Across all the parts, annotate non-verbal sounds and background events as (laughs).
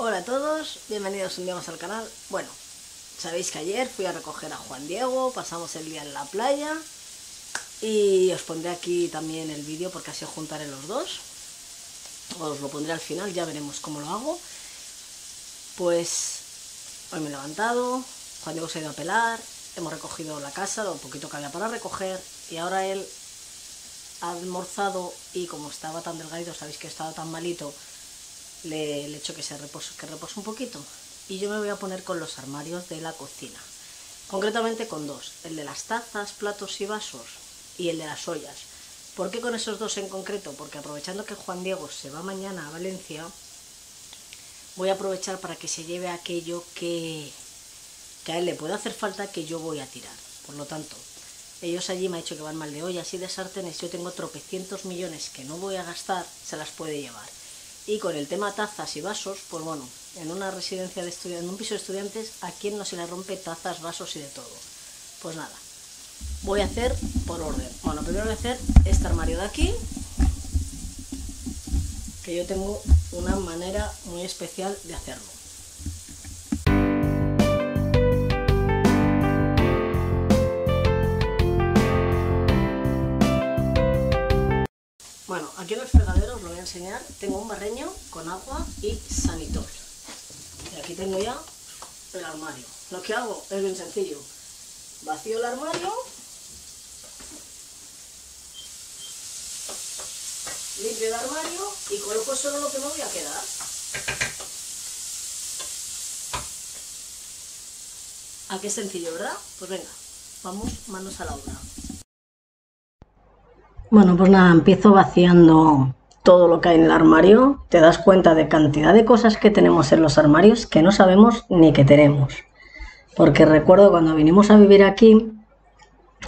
Hola a todos, bienvenidos un día más al canal. Bueno, sabéis que ayer fui a recoger a Juan Diego, pasamos el día en la playa y os pondré aquí también el vídeo porque así os juntaré los dos. Os lo pondré al final, ya veremos cómo lo hago. Pues hoy me he levantado, Juan Diego se ha ido a pelar, hemos recogido la casa, lo poquito que había para recoger y ahora él ha almorzado y como estaba tan delgado, sabéis que estaba tan malito, le, he hecho que se repose, que un poquito. Y yo me voy a poner con los armarios de la cocina. Concretamente con dos, el de las tazas, platos y vasos y el de las ollas. ¿Por qué con esos dos en concreto? Porque aprovechando que Juan Diego se va mañana a Valencia, voy a aprovechar para que se lleve aquello que, que a él le puede hacer falta que yo voy a tirar. Por lo tanto, ellos allí me han dicho que van mal de ollas y de sartenes, yo tengo tropecientos millones que no voy a gastar, se las puede llevar. Y con el tema tazas y vasos, pues bueno, en una residencia de estudiantes, en un piso de estudiantes, ¿a quién no se le rompe tazas, vasos y de todo? Pues nada, voy a hacer por orden. Bueno, primero voy a hacer este armario de aquí, que yo tengo una manera muy especial de hacerlo. Bueno, aquí en el fregadero os lo voy a enseñar. Tengo un barreño con agua y sanitol. Y aquí tengo ya el armario. Lo que hago es bien sencillo. Vacío el armario. Limpio el armario y coloco solo lo que me voy a quedar. ¿A qué sencillo, verdad? Pues venga, vamos manos a la obra. Bueno, pues nada, empiezo vaciando todo lo que hay en el armario. Te das cuenta de cantidad de cosas que tenemos en los armarios que no sabemos ni que tenemos. Porque recuerdo cuando vinimos a vivir aquí,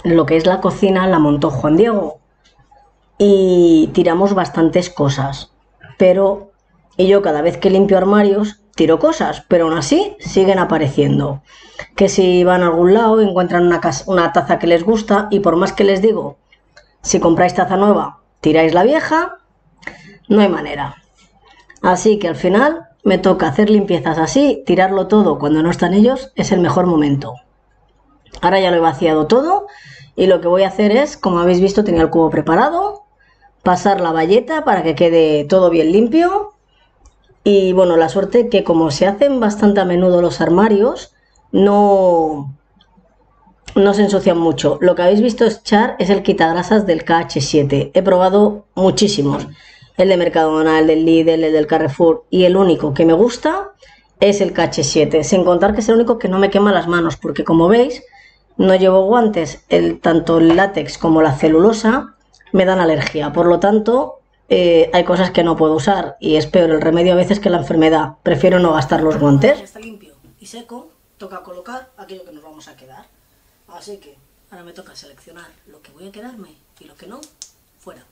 lo que es la cocina la montó Juan Diego. Y tiramos bastantes cosas. Pero y yo cada vez que limpio armarios tiro cosas, pero aún así siguen apareciendo. Que si van a algún lado encuentran una, una taza que les gusta y por más que les digo si compráis taza nueva, tiráis la vieja, no hay manera. Así que al final me toca hacer limpiezas así, tirarlo todo cuando no están ellos, es el mejor momento. Ahora ya lo he vaciado todo y lo que voy a hacer es, como habéis visto, tenía el cubo preparado, pasar la valleta para que quede todo bien limpio. Y bueno, la suerte que como se hacen bastante a menudo los armarios, no, no se ensucian mucho. Lo que habéis visto echar es el quitagrasas del KH7. He probado muchísimos. El de Mercadona, el del Lidl, el del Carrefour. Y el único que me gusta es el KH7. Sin contar que es el único que no me quema las manos. Porque como veis, no llevo guantes. El, tanto el látex como la celulosa me dan alergia. Por lo tanto, eh, hay cosas que no puedo usar. Y es peor el remedio a veces que la enfermedad. Prefiero no gastar los guantes. Está limpio y seco. Toca colocar aquello que nos vamos a quedar. Así que ahora me toca seleccionar lo que voy a quedarme y lo que no, fuera.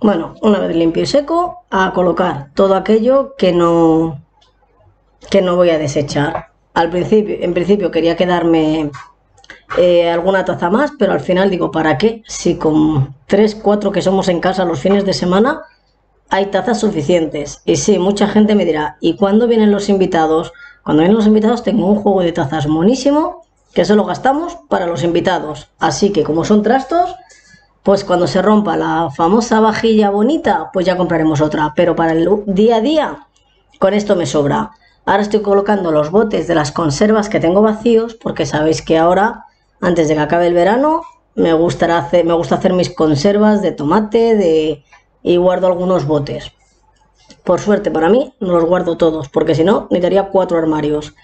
Bueno, una vez limpio y seco, a colocar todo aquello que no, que no voy a desechar. Al principio, en principio quería quedarme eh, alguna taza más, pero al final digo, ¿para qué? Si con 3, 4 que somos en casa los fines de semana hay tazas suficientes. Y sí, mucha gente me dirá, ¿y cuándo vienen los invitados? Cuando vienen los invitados tengo un juego de tazas monísimo que solo gastamos para los invitados. Así que como son trastos, pues cuando se rompa la famosa vajilla bonita, pues ya compraremos otra. Pero para el día a día, con esto me sobra. Ahora estoy colocando los botes de las conservas que tengo vacíos, porque sabéis que ahora, antes de que acabe el verano, me, gustará hacer, me gusta hacer mis conservas de tomate de, y guardo algunos botes. Por suerte para mí, no los guardo todos, porque si no, necesitaría cuatro armarios.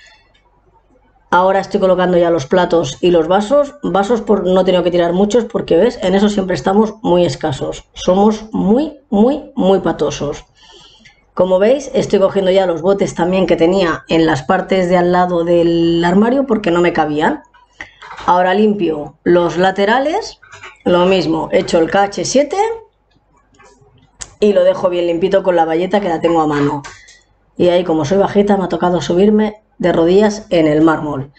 Ahora estoy colocando ya los platos y los vasos. Vasos por, no he tenido que tirar muchos porque, ¿ves? En eso siempre estamos muy escasos. Somos muy, muy, muy patosos. Como veis, estoy cogiendo ya los botes también que tenía en las partes de al lado del armario porque no me cabían. Ahora limpio los laterales. Lo mismo, he hecho el KH7 y lo dejo bien limpito con la valleta que la tengo a mano. Y ahí como soy bajita me ha tocado subirme de rodillas en el mármol.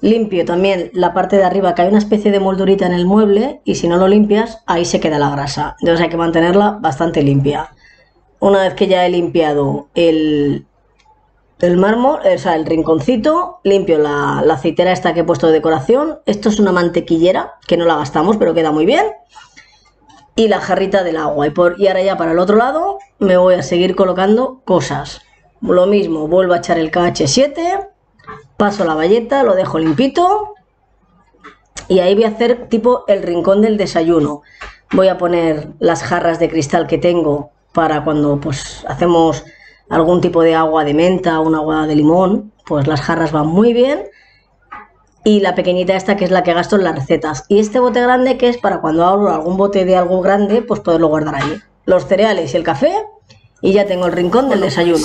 Limpio también la parte de arriba que hay una especie de moldurita en el mueble y si no lo limpias ahí se queda la grasa. Entonces hay que mantenerla bastante limpia. una vez que ya he limpiado el, el mármol, o sea, el rinconcito, limpio la, la, aceitera esta que he puesto de decoración. Esto es una mantequillera, que no la gastamos, pero queda muy bien. Y la jarrita del agua. Y, por, y ahora ya para el otro lado me voy a seguir colocando cosas. Lo mismo, vuelvo a echar el KH7, paso la valleta, lo dejo limpito. Y ahí voy a hacer tipo el rincón del desayuno. Voy a poner las jarras de cristal que tengo para cuando pues hacemos algún tipo de agua de menta, una agua de limón, pues las jarras van muy bien. Y la pequeñita esta que es la que gasto en las recetas. Y este bote grande que es para cuando abro algún bote de algo grande, pues poderlo guardar ahí. Los cereales y el café y ya tengo el rincón del desayuno.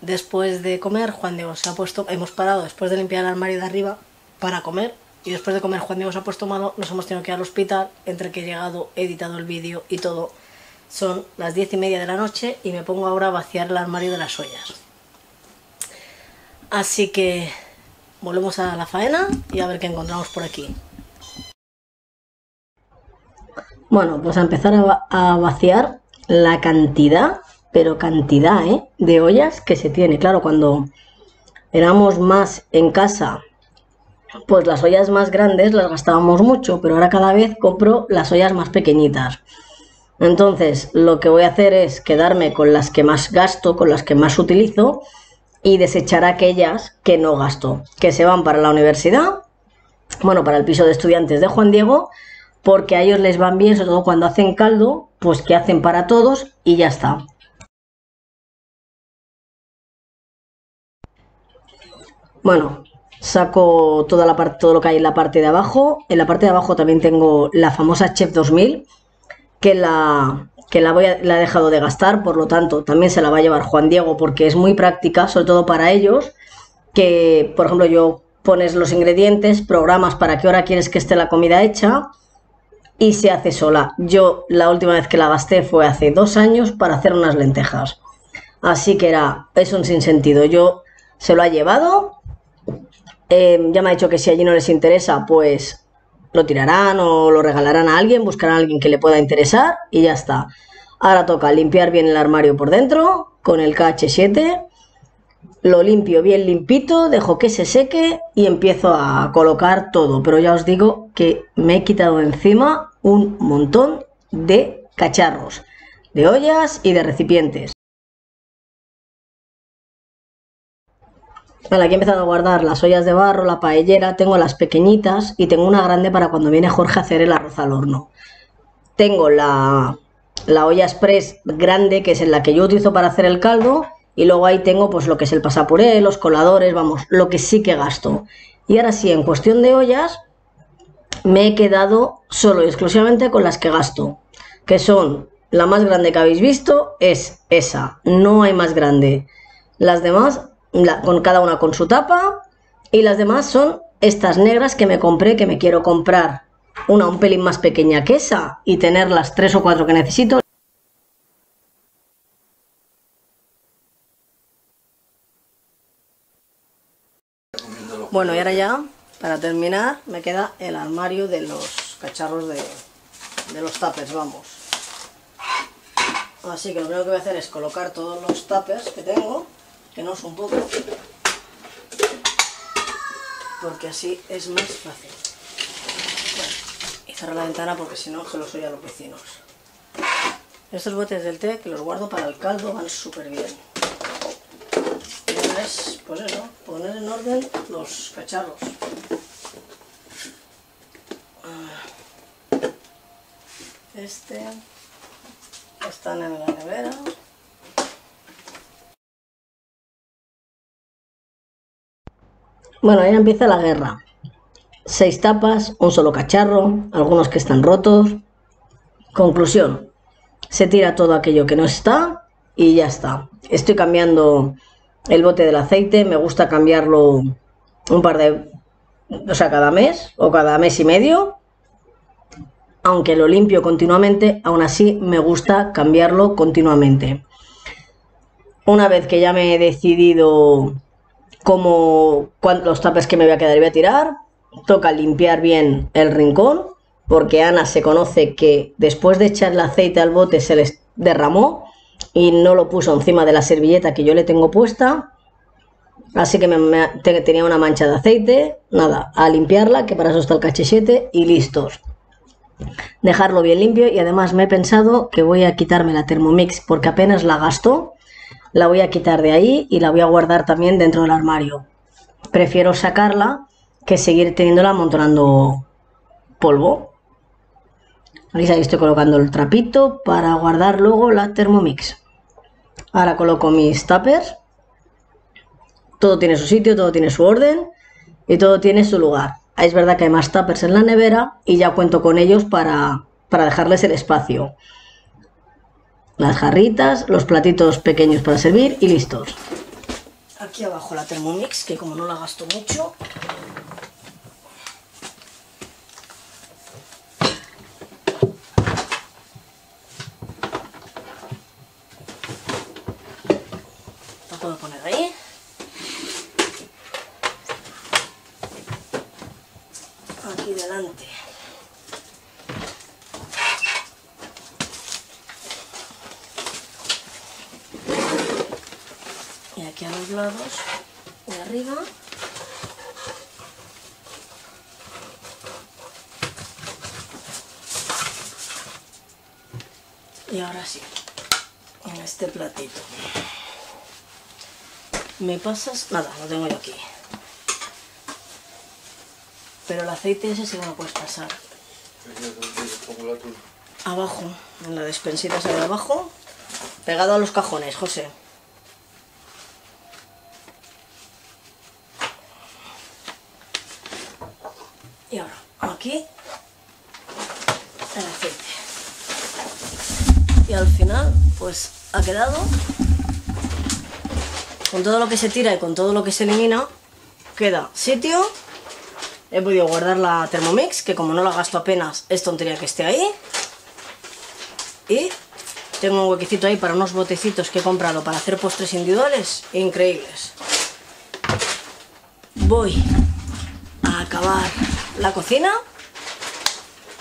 Después de comer, Juan Diego se ha puesto, hemos parado después de limpiar el armario de arriba para comer y después de comer Juan Diego se ha puesto malo, nos hemos tenido que ir al hospital, entre que he llegado, he editado el vídeo y todo son las diez y media de la noche y me pongo ahora a vaciar el armario de las ollas. Así que volvemos a la faena y a ver qué encontramos por aquí. Bueno, pues a empezar a, vaciar la cantidad, pero cantidad, ¿eh? De ollas que se tiene. Claro, cuando éramos más en casa, pues las ollas más grandes las gastábamos mucho, pero ahora cada vez compro las ollas más pequeñitas. Entonces, lo que voy a hacer es quedarme con las que más gasto, con las que más utilizo y desechar aquellas que no gasto, que se van para la universidad, bueno, para el piso de estudiantes de Juan Diego, porque a ellos les van bien, sobre todo cuando hacen caldo, pues que hacen para todos y ya está. Bueno, saco toda la parte, todo lo que hay en la parte de abajo. En la parte de abajo también tengo la famosa Chef 2000, que la, que la, voy la he dejado de gastar, por lo tanto también se la va a llevar Juan Diego porque es muy práctica, sobre todo para ellos, que por ejemplo yo pones los ingredientes, programas para qué hora quieres que esté la comida hecha y se hace sola. Yo la última vez que la gasté fue hace dos años para hacer unas lentejas. Así que era, es un sinsentido. Yo se lo ha llevado, eh, ya me ha dicho que si allí no les interesa, pues lo tirarán o lo regalarán a alguien, buscarán a alguien que le pueda interesar y ya está. Ahora toca limpiar bien el armario por dentro con el KH7. Lo limpio bien limpito, dejo que se seque y empiezo a colocar todo. Pero ya os digo que me he quitado encima un montón de cacharros, de ollas y de recipientes. Vale, aquí he empezado a guardar las ollas de barro, la paellera, tengo las pequeñitas y tengo una grande para cuando viene Jorge a hacer el arroz al horno. Tengo la, la olla express grande, que es en la que yo utilizo para hacer el caldo, y luego ahí tengo pues lo que es el pasapuré, los coladores, vamos, lo que sí que gasto. Y ahora sí, en cuestión de ollas, me he quedado solo y exclusivamente con las que gasto, que son la más grande que habéis visto, es esa, no hay más grande. Las demás con cada una con su tapa. Y las demás son estas negras que me compré, que me quiero comprar una un pelín más pequeña que esa y tener las tres o cuatro que necesito. Bueno, y ahora ya, para terminar, me queda el armario de los cacharros de, de los tapers, vamos. Así que lo primero que voy a hacer es colocar todos los tapers que tengo que no son poco, porque así es más fácil. y cerrar la ventana porque si no se los oye a los vecinos. Estos botes del té que los guardo para el caldo van súper bien. Y es, pues eso, poner en orden los cacharros. Ah. Este están en la nevera. Bueno, ahí empieza la guerra. Seis tapas, un solo cacharro, algunos que están rotos. Conclusión, se tira todo aquello que no está y ya está. Estoy cambiando el bote del aceite, me gusta cambiarlo un par de... o sea, cada mes o cada mes y medio. Aunque lo limpio continuamente, aún así me gusta cambiarlo continuamente. Una vez que ya me he decidido como los tapes que me voy a quedar y voy a tirar. Toca limpiar bien el rincón, porque Ana se conoce que después de echar el aceite al bote se les derramó y no lo puso encima de la servilleta que yo le tengo puesta. Así que tenía una mancha de aceite. Nada, a limpiarla, que para eso está el cachechete y listos. Dejarlo bien limpio y además me he pensado que voy a quitarme la Thermomix porque apenas la gasto. La voy a quitar de ahí y la voy a guardar también dentro del armario. Prefiero sacarla que seguir teniéndola amontonando polvo. Ahí estoy colocando el trapito para guardar luego la Thermomix. Ahora coloco mis tuppers. Todo tiene su sitio, todo tiene su orden y todo tiene su lugar. Es verdad que hay más tuppers en la nevera y ya cuento con ellos para, para dejarles el espacio. Las jarritas, los platitos pequeños para servir y listos. Aquí abajo la Thermomix, que como no la gasto mucho, puedo poner ahí. Aquí delante. Y aquí a los lados de arriba. Y ahora sí, en este platito. ¿Me pasas? Nada, lo tengo yo aquí. Pero el aceite ese sí me lo puedes pasar. Abajo, en la despensita de abajo, pegado a los cajones, José. Y ahora, aquí, el aceite. Y al final, pues ha quedado con todo lo que se tira y con todo lo que se elimina, queda sitio. He podido guardar la Thermomix, que como no la gasto apenas, es tontería que esté ahí. Y tengo un huequecito ahí para unos botecitos que he comprado para hacer postres individuales increíbles. Voy a acabar la cocina,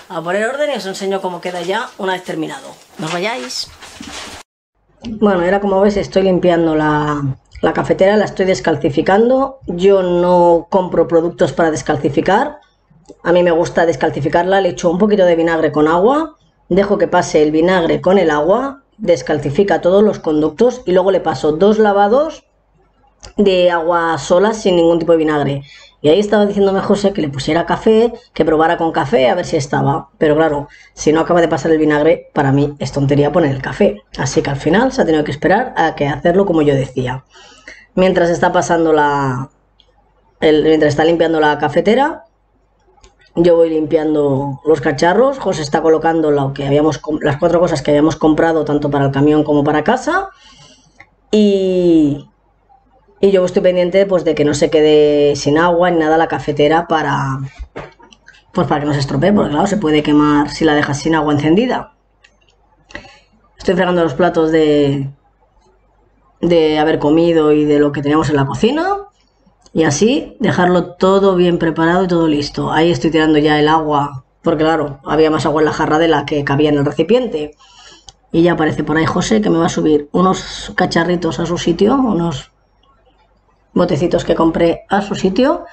a poner orden y os enseño cómo queda ya una vez terminado. No vayáis. Bueno, ahora como ves estoy limpiando la, la cafetera la estoy descalcificando. Yo no compro productos para descalcificar. A mí me gusta descalcificarla. Le echo un poquito de vinagre con agua. Dejo que pase el vinagre con el agua. Descalcifica todos los conductos. Y luego le paso dos lavados de agua sola sin ningún tipo de vinagre. Y ahí estaba diciéndome José que le pusiera café, que probara con café a ver si estaba. Pero claro, si no acaba de pasar el vinagre, para mí es tontería poner el café. Así que al final se ha tenido que esperar a que hacerlo como yo decía. Mientras está pasando la. mientras está limpiando la cafetera, yo voy limpiando los cacharros. José está colocando lo que habíamos, las cuatro cosas que habíamos comprado, tanto para el camión como para casa. Y, y yo estoy pendiente pues, de que no se quede sin agua ni nada la cafetera para, pues, para que no se estropee, porque claro, se puede quemar si la dejas sin agua encendida. Estoy fregando los platos de, de haber comido y de lo que teníamos en la cocina. Y así dejarlo todo bien preparado y todo listo. Ahí estoy tirando ya el agua, porque claro, había más agua en la jarra de la que cabía en el recipiente. Y ya aparece por ahí José que me va a subir unos cacharritos a su sitio, unos botecitos que compré a su sitio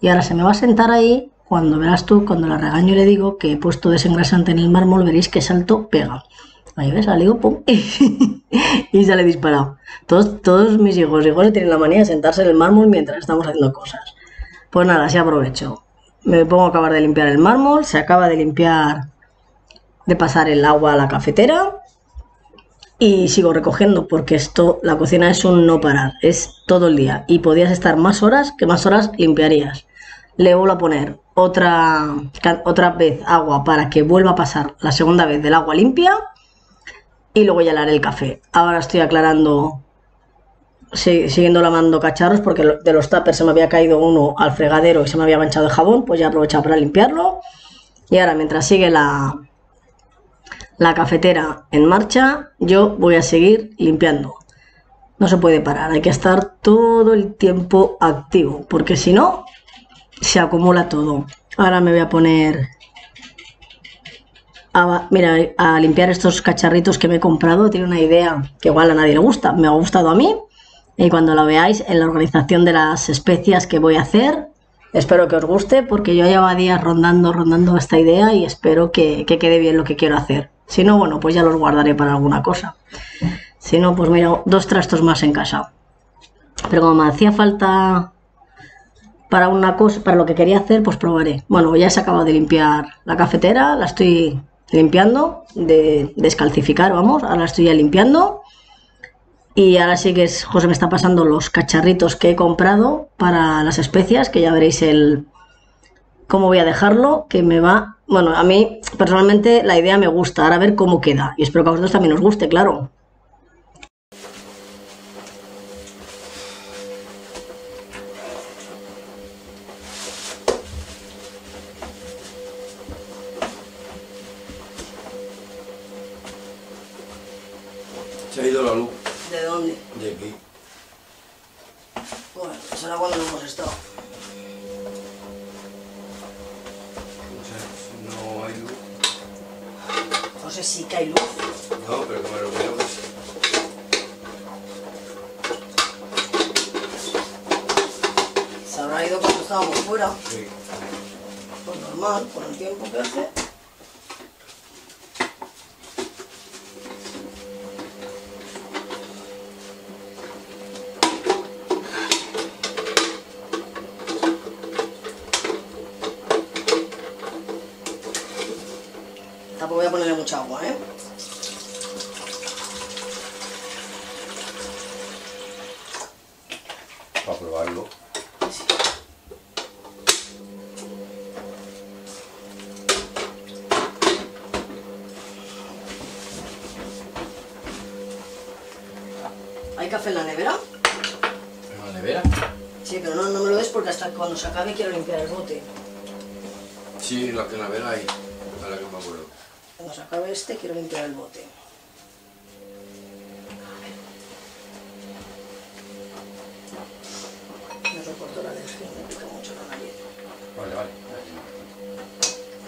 y ahora se me va a sentar ahí cuando verás tú, cuando la regaño y le digo que he puesto desengrasante en el mármol, veréis que salto pega. Ahí ves, (laughs) le digo, pum, y sale disparado. Todos, todos mis hijos igual tienen la manía de sentarse en el mármol mientras estamos haciendo cosas. Pues nada, así aprovecho. Me pongo a acabar de limpiar el mármol, se acaba de limpiar, de pasar el agua a la cafetera y sigo recogiendo porque esto, la cocina es un no parar, es todo el día y podías estar más horas que más horas limpiarías. Le vuelvo a poner otra, otra vez agua para que vuelva a pasar la segunda vez del agua limpia y luego ya le haré el café. Ahora estoy aclarando, siguiendo lavando cacharros porque de los tuppers se me había caído uno al fregadero y se me había manchado de jabón, pues ya aprovechado para limpiarlo. Y ahora mientras sigue la, la cafetera en marcha, yo voy a seguir limpiando. No se puede parar, hay que estar todo el tiempo activo, porque si no, se acumula todo. Ahora me voy a poner a, mira, a limpiar estos cacharritos que me he comprado. Tiene una idea que igual a nadie le gusta. Me ha gustado a mí. Y cuando la veáis en la organización de las especias que voy a hacer, espero que os guste porque yo llevo días rondando, rondando esta idea y espero que quede bien lo que quiero hacer. Si no, bueno, pues ya los guardaré para alguna cosa. Si no, pues mira, dos trastos más en casa. Pero como me hacía falta para una cosa, para lo que quería hacer, pues probaré. Bueno, ya se acabado de limpiar la cafetera, la estoy limpiando, de descalcificar, vamos, ahora la estoy ya limpiando. Y ahora sí que José me está pasando los cacharritos que he comprado para las especias, que ya veréis el cómo voy a dejarlo, que me va... Bueno, a mí personalmente la idea me gusta, ahora a ver cómo queda. Y espero que a vosotros también os guste, claro. Se ha ido la luz ¿De dónde? de aquí. Bueno, será cuando no hemos estado. O sea, no hay luz. José, sí que hay luz. No, pero que me lo creo que sí. Se habrá ido cuando estábamos fuera. Sí. Pues normal, con el tiempo que hace. Tampoco voy a ponerle mucha agua, ¿eh? Para probarlo. ¿Hay café en la nevera? ¿En la nevera? Sí, pero no, no me lo des porque hasta cuando se acabe quiero limpiar el bote. Sí, la que en la nevera hay. Ahora que me acuerdo. Acabe este quiero limpiar el bote. Me recorto la alergia, me pica mucho la nariz. Vale, vale.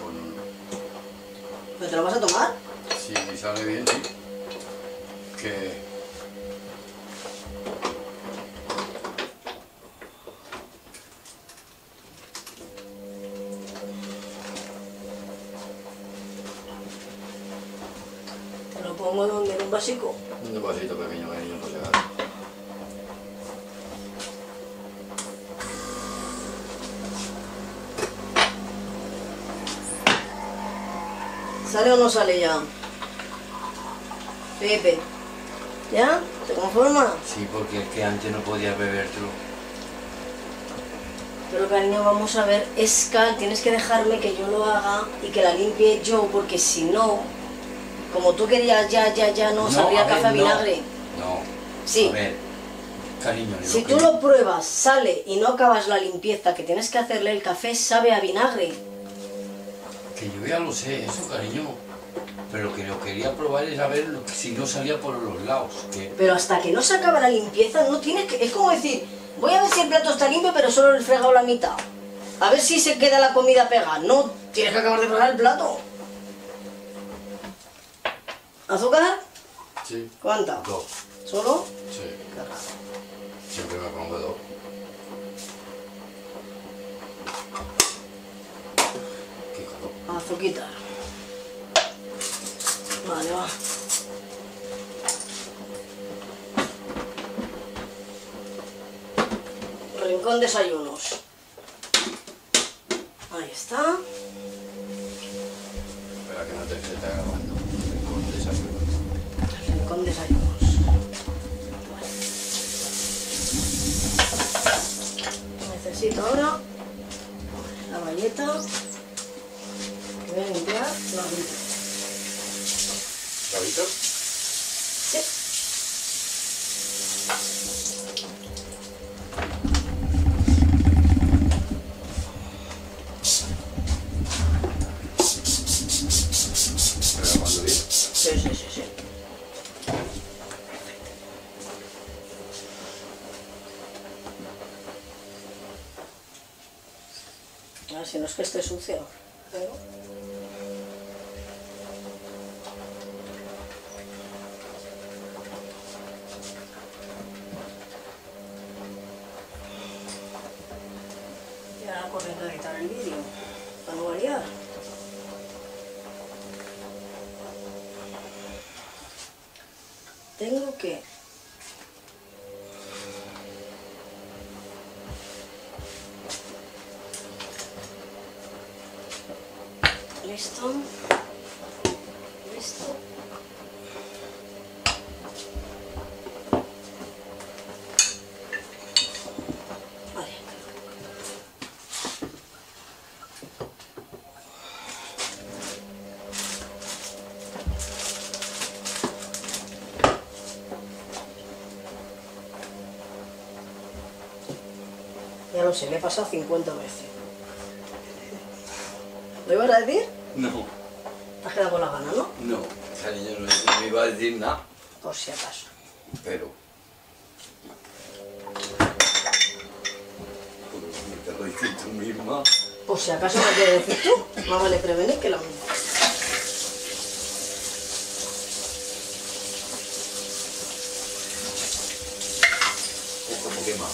Con... ¿Pero te lo vas a tomar? Si sale bien, sí. Que... Te lo pongo donde en un vasico. Un vasito pequeño que niño no se ¿Sale o no sale ya? Pepe. ¿Ya? ¿Te conformas? Sí, porque es que antes no podías bebértelo. Pero cariño, vamos a ver, es cal, tienes que dejarme que yo lo haga y que la limpie yo, porque si no, como tú querías ya, ya, ya, no, saldría a ver, café a no. vinagre. No. Sí. A ver, cariño, Si que- tú lo pruebas, sale y no acabas la limpieza que tienes que hacerle, el café sabe a vinagre. Que yo ya lo sé, eso, cariño. Pero que lo quería probar es a ver lo que- si no salía por los lados. Que... Pero hasta que no se acaba la limpieza, no tienes que... Es como decir, voy a ver si el plato está limpio, pero solo he fregado la mitad. A ver si se queda la comida pegada. No, tienes que acabar de fregar el plato. ¿Azúcar? Sí. ¿Cuánta? Dos. ¿Solo? Sí. Qué raro. Siempre me pongo dos. Qué. Azuquita. Vale, va. Rincón desayunos. Ahí está. Espera que no te se está grabando. Con desayunos. Necesito ahora la valleta que voy a limpiar la orilla. ¿Sabito? Sí. ¿Está grabando bien? Sí, sí, sí, sí. A ver si no es que esté sucio. Pero... corriendo a editar el vídeo, para no variar. Tengo que Listo. Listo. Vale. Ya lo sé, me he pasado 50 veces. ¿Lo ibas a decir? No, Te has quedado con la gana, ¿no? no, cariño, no, no me iba a decir nada, Por si acaso. pero... Pues, te lo dices tú misma. Por si acaso me quieres decir tú, más vale prevenir que la misma. O como quema.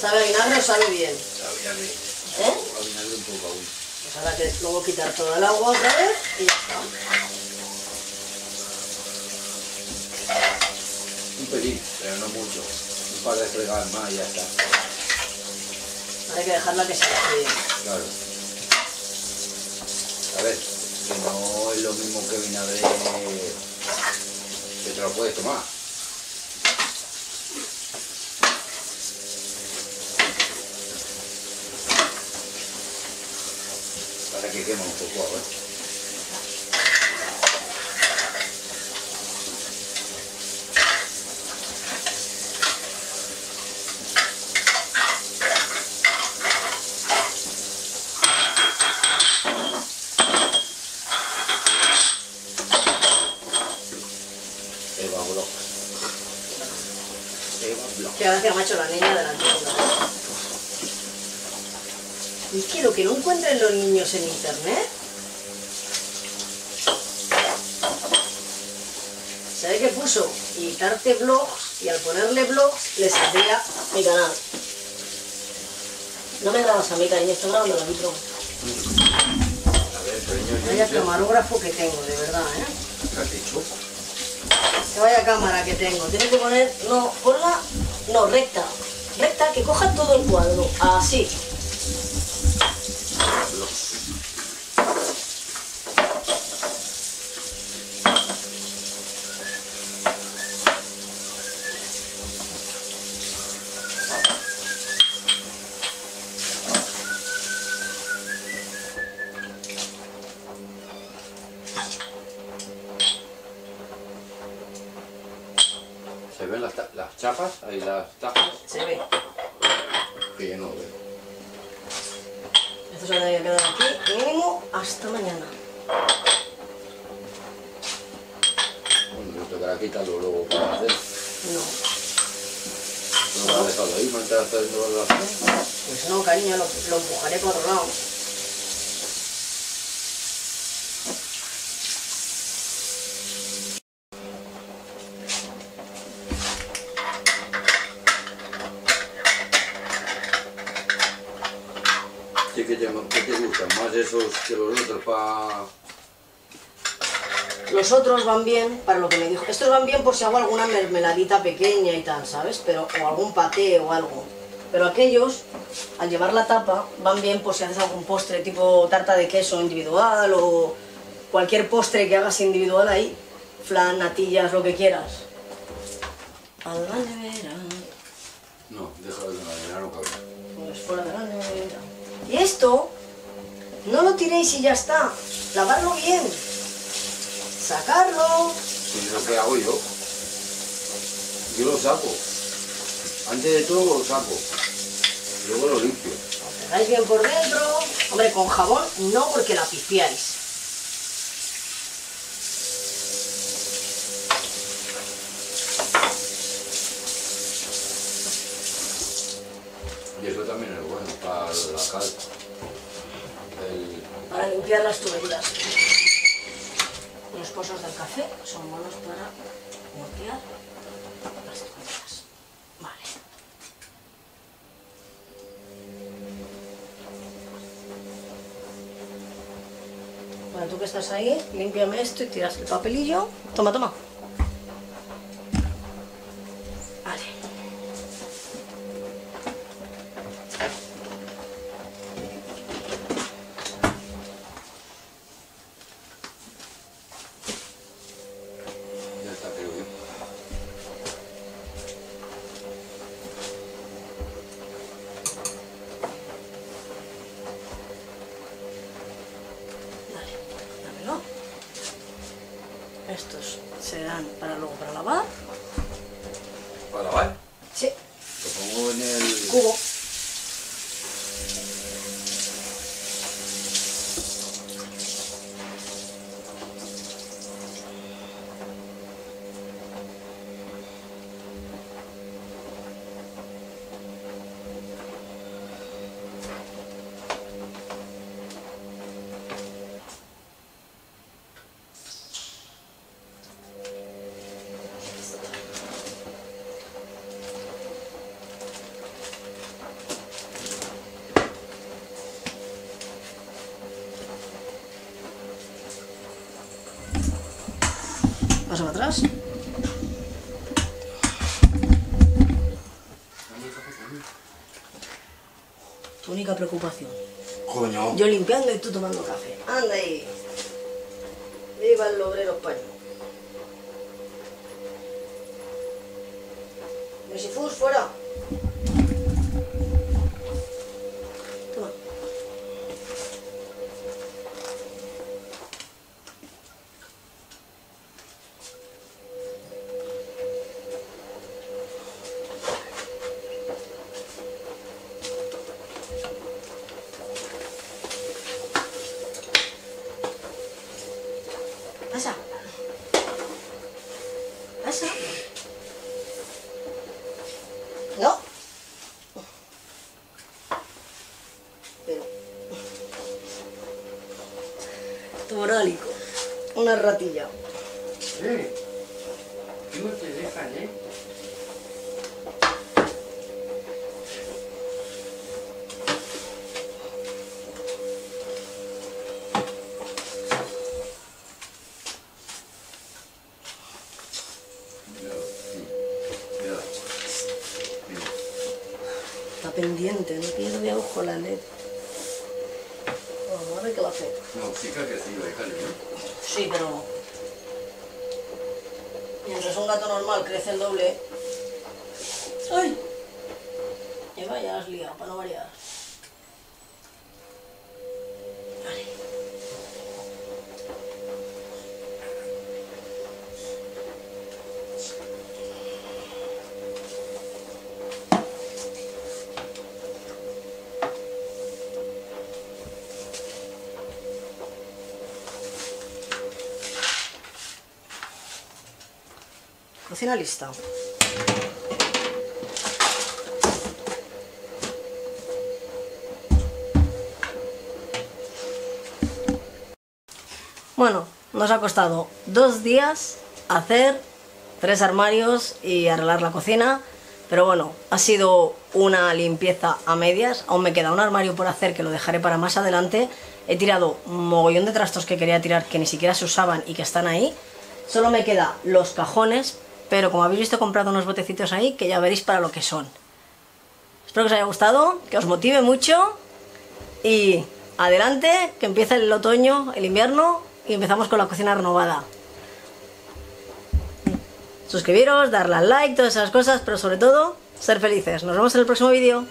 ¿Sabe a vinagre o sabe bien? Sabía que... ¿Eh? A vinagre un poco aún. Ahora que luego quitar todo el agua otra vez y ya está. Un pelín, pero no mucho. Un par de fregadas más y ya está. Ahora hay que dejarla que se vacíe. Claro. A ver, que no es lo mismo que vinagre que te lo puedes tomar. Para que quema un poco, a ver. Eva Block. Qué gracia me ha hecho la niña de la tienda. Y es que lo que no encuentran los niños en internet. Se ve que puso editarte blogs y al ponerle blogs le saldría mi canal. No me grabas a mí, cariño, estoy grabando la micro. Vaya camarógrafo que tengo, de verdad, ¿eh? ¿Qué has dicho? Que vaya cámara que tengo. Tiene que poner, no, ponla, no, recta. Recta, que coja todo el cuadro. Así. ¿Se ven las, chapas? Ahí las tapas. Se ve. Que yo no veo. Esto se que quedar aquí mínimo hasta mañana. Bueno, me tocará quitarlo luego para hacer. No. No lo has dejado ahí mientras estás haciendo la Pues no, cariño, lo, lo empujaré por otro lado. Sí, ¿qué te, qué te gustan? ¿Más esos que los otros para...? Los otros van bien para lo que me dijo. Estos van bien por si hago alguna mermeladita pequeña y tal, ¿sabes? Pero, o algún paté o algo. Pero aquellos, al llevar la tapa, van bien por si haces algún postre tipo tarta de queso individual o cualquier postre que hagas individual ahí. Flan, natillas, lo que quieras. A la nevera. No, déjalo de la nevera, no cabe. Pues fuera de la nevera. Y esto, no lo tiréis y ya está. Lavarlo bien. Sacarlo. Si es lo que hago yo. Yo lo saco. Antes de todo lo saco. Luego lo limpio. Lo pegáis bien por dentro. Hombre, con jabón no porque la pifiáis. limpiar las tuberías. Los pozos del café son buenos para limpiar las tuberías. Vale. Bueno, tú que estás ahí, límpiame esto y tiras el papelillo. Toma, toma. Preocupación. Coño. Yo limpiando y tú tomando café. Anda ahí. Viva el obrero español. Mesifus, fuera. Pendiente, no pierde ojo la LED. Vamos a ver qué la fe. No, sí que ha crecido, déjale, ¿no? Sí, pero. Mientras un gato normal crece el doble. ¡Ay! Y vaya, has liado, para no variar. Bueno, nos ha costado dos días hacer tres armarios y arreglar la cocina. Pero bueno, ha sido una limpieza a medias. Aún me queda un armario por hacer que lo dejaré para más adelante. He tirado un mogollón de trastos que quería tirar que ni siquiera se usaban y que están ahí. Solo me quedan los cajones, pero como habéis visto comprado unos botecitos ahí que ya veréis para lo que son. Espero que os haya gustado, que os motive mucho y adelante, que empieza el otoño, el invierno y empezamos con la cocina renovada. Suscribiros, darle al like, todas esas cosas, pero sobre todo, ser felices. Nos vemos en el próximo vídeo.